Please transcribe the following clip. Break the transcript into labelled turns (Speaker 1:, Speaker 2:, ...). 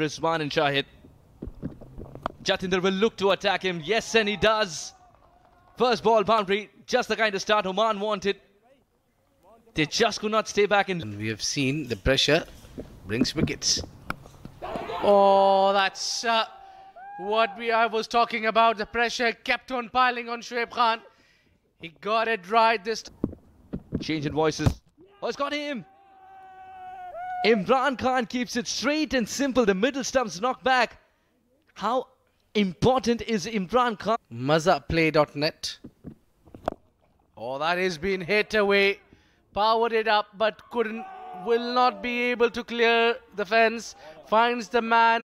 Speaker 1: Rizwan and Shahid. Jatinder will look to attack him. Yes, and he does. First ball boundary, just the kind of start Oman wanted. They just could not stay back in.
Speaker 2: And we have seen the pressure brings wickets.
Speaker 3: Oh, that's uh, what we I was talking about. The pressure kept on piling on Shoaib Khan. He got it right this time.
Speaker 1: Change in voices. Oh, it's got him. Imran Khan keeps it straight and simple. The middle stumps knocked back. How important is Imran Khan?
Speaker 2: Mazaplay.net.
Speaker 3: Oh, that is being hit away. Powered it up, but couldn't, will not be able to clear the fence. Finds the man.